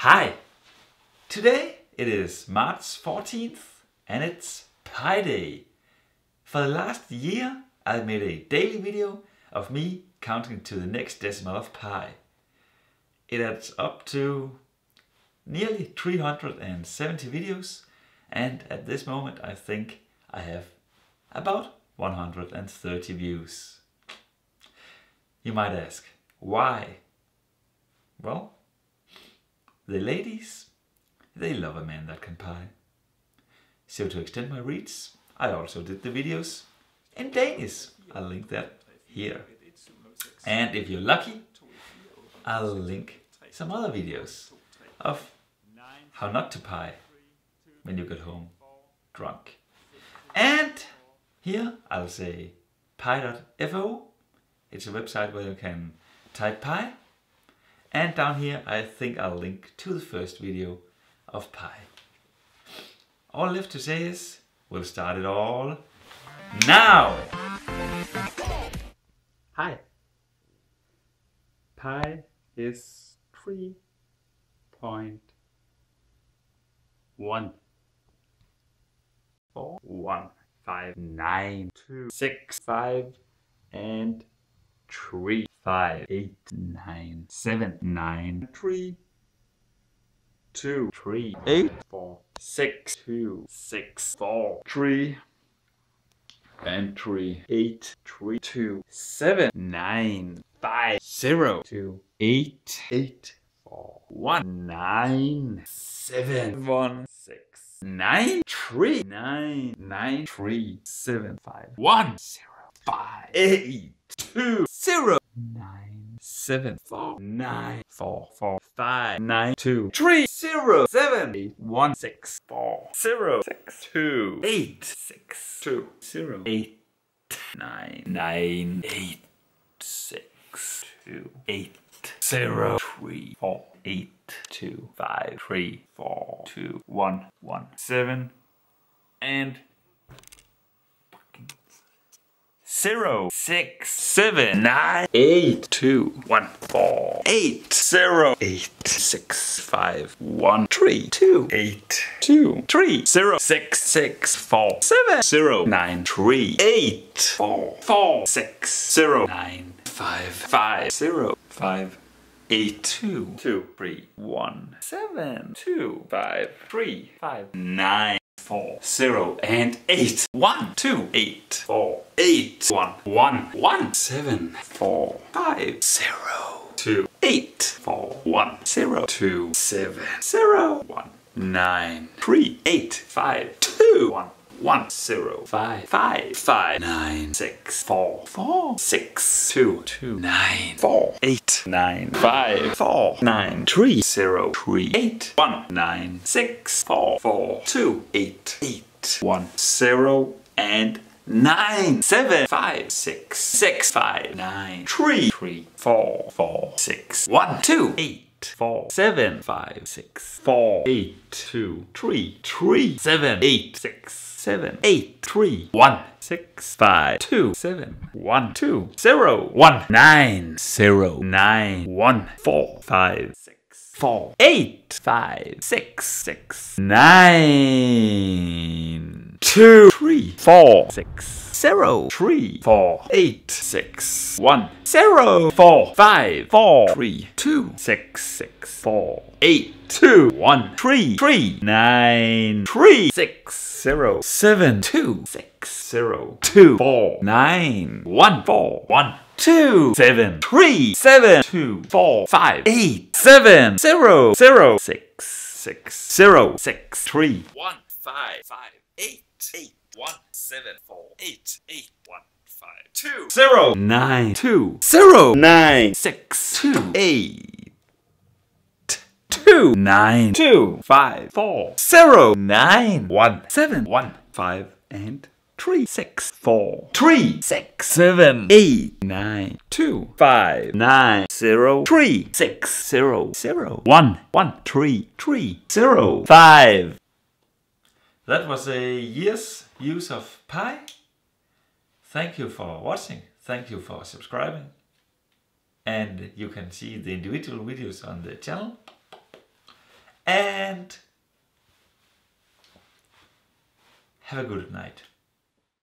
Hi! Today it is March 14th and it's Pi Day. For the last year I made a daily video of me counting to the next decimal of pi. It adds up to nearly 370 videos and at this moment I think I have about 130 views. You might ask, why? Well, the ladies, they love a man that can pie. So to extend my reach, I also did the videos in Danish. I'll link that here. And if you're lucky, I'll link some other videos of how not to pie when you get home drunk. And here I'll say pi.fo. It's a website where you can type pi. And down here I think I'll link to the first video of pi. All left to say is we'll start it all now. Hi. Pi is three point one four one five nine two six five and three five eight nine seven nine three two three eight. four six two six four three and three eight three two seven nine five zero two eight eight four one nine seven one six nine three nine nine three seven five one zero five eight two zero nine seven four nine four four five nine two three zero seven eight one six four zero six. two eight six two zero eight nine nine eight six two eight zero three four eight two five three four two one one seven and zero six seven nine eight. two one four eight zero eight six five one three two eight two three zero six six four seven zero nine three eight four four six zero nine five five zero five eight two two three one seven two five three five nine four. Zero and eight. One two eight. Four eight. One one one. Seven four five. Zero two eight. Four one. Zero two seven. Zero one. Nine three eight five. Two one one zero five five five nine six four four six two two nine four eight nine five four nine three zero three eight one nine six four four two eight eight one zero and nine seven five six six five nine three three four four six one two eight four seven five six four eight two three three seven eight six seven eight three one six five two seven one two zero one nine zero nine one four five six four eight five six six nine two three four six zero. Three four eight six one. Zero. Four five four. three two. six six four eight two one. Three three nine three six zero seven two six zero two four nine one four one two seven three seven two four five eight seven zero zero six six zero six three one five five eight eight one seven four eight eight one five two zero. Nine. Two. Zero. Nine. Six. Two. Eight. Two. Nine. Two. Five. Four. Zero. Nine. One. Seven. One. Five and three. Six. Four. Three. Six. Seven. Eight. Nine. Two. Five. Nine. Zero. Three. Six. Zero. Zero. One. One. Three. Three. Zero. Five. That was a year's use of pi. Thank you for watching. Thank you for subscribing. And you can see the individual videos on the channel. and have a good night.